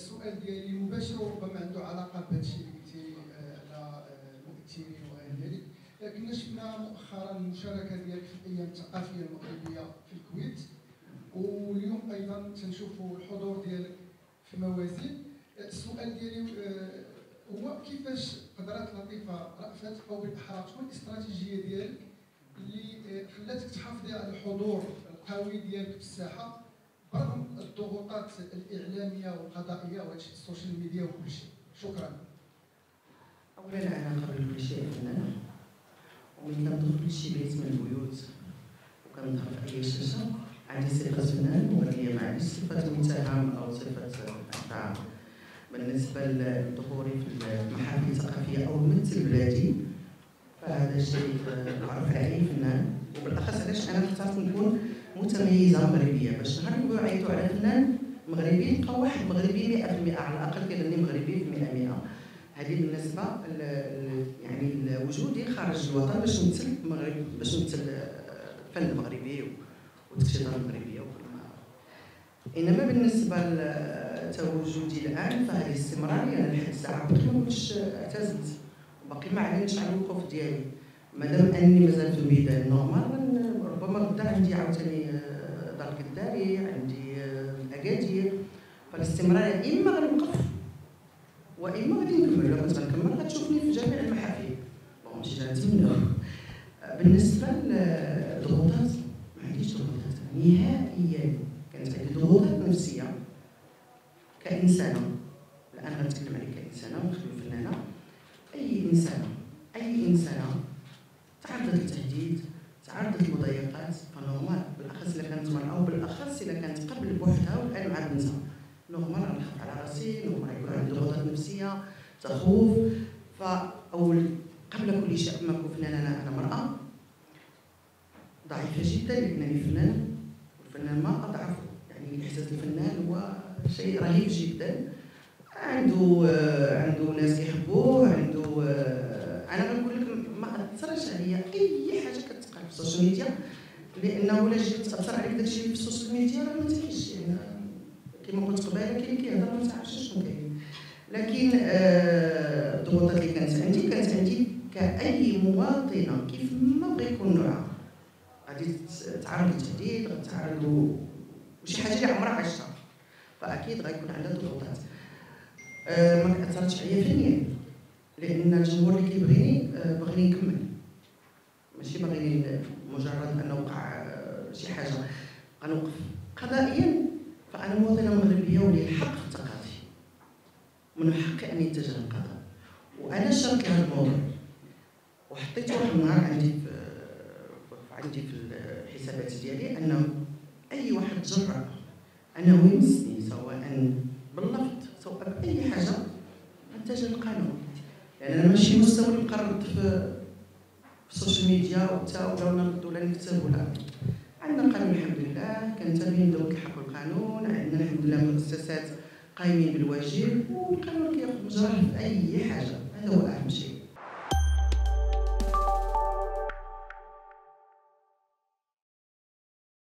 سميتو ربما عنده علاقة بهذا الشيء اللي قلتي آه، على آه، المؤثرين وغير ذلك. كنا شفنا مؤخرا المشاركة ديالك في الأيام الثقافية المغربية في الكويت واليوم أيضا تنشوفوا الحضور ديالك في موازين السؤال ديالي آه، هو كيفاش قدرات لطيفة رأفت أو بالاحرى شنو الاستراتيجية ديالك اللي خلاتك تحافظي على الحضور القوي ديالك في الساحة برغم الضغوطات الإعلامية والقضائيه وهادشي ال social media وكل شيء. شكرا. اولا أنا قبل كل شيء فنانه وملي كندخل شي بيت من البيوت. وكنظهر في أي شاشة. عندي صفة فنان ولكن ما عنديش صفة متهم أو صفة اعتراف بالنسبة لظهوري في المحافل الثقافية أو مثل بلادي فهذا الشيء معروف على اي فنان وبالأخص علاش أنا اخترت نكون متميزة مغربيه باش نهار يقولوا عيطوا على فنان مغربي لقاو واحد مغربي 100% على الأقل كيغني مغربي في 100 100 هذه بالنسبة يعني وجودي خارج الوطن باش نمثل المغرب باش نمثل الفن المغربي والتشطيبات المغربيه وكل ما إنما بالنسبة لتواجدي الآن فهذه استمراريه أنا لحد الساعة قلت ما كنتش اعتزلت. باقي ما اعلنتش على الوقوف ديالي. مادام أني مازال في الميدان normal ربما غدا عندي عاوتاني عندي الاكادير فالاستمراريه إما غنوقف وإما غادي نكمل لو كنت غنكمل غتشوفني في جميع المحافل. bon ماشي غنتمنى بالنسبة للضغوطات ما عنديش ضغوطات. نهائيا كانت عندي ضغوطات نفسية كإنسانة. الآن غنتكلم عليك كإنسانة ونخلي فنانه أي إنسانة أي إنسانة ف normal بالأخص إذا كانت مراه وبالاخص إذا كانت قبل بوحدها والان مع بنتها normal غنخاف على راسي normal يكون عندي ضغوطات نفسية تخوف فاول قبل كل شيء ما نكون فنانة أنا أنا مرأة. ضعيفة جدا لأنني فنان. والفنان ما أضعف يعني الاحساس الفنان هو شيء رهيب جدا. عنده عنده ناس يحبوه عنده أنا غنقول لك ما أثرش عليا أي حاجة كتقال في ال social media. لأنه إلا جيت تأثر عليك داكشي في ال social media راه ما تفيش يعني كما قلت قبيلة كاين كيهضر ما تعرفش شنو كاين. لكن الضغوطات اللي كانت عندي كانت عندي كأي مواطنة كيف ما بغى يكون نوعها غادي تعرض للتهديد غتعرض وشي حاجة اللي عمرها عشتها. فأكيد غيكون عندها ضغوطات. أه ما كأثرتش عليا فنيا لأن الجمهور اللي كيبغيني أه بغيني نكمل. ماشي بغيني مجرد ان وقع شي حاجة غنوقف قضائيا فانا مواطنه مغربيه ولي الحق في التقاضي من حقي ان يتجه للقضاء وأنا شاركت هذا الموضوع وحطيت واحد النهار عندي في عندي في الحسابات ديالي أنه أي واحد جرأ انه يمسني سواء باللفظ سواء بأي حاجة اتجه للقانون لأن أنا ماشي مستوى نقرض في ال social media وتا ولا نرد ولا نكتب ولا. عندنا قانون الحمد لله. كنتبه دوله الحق والقانون عندنا الحمد لله مؤسسات قايمين بالواجب والقانون كياخذ مجراه في أي حاجة هذا هو اهم شيء.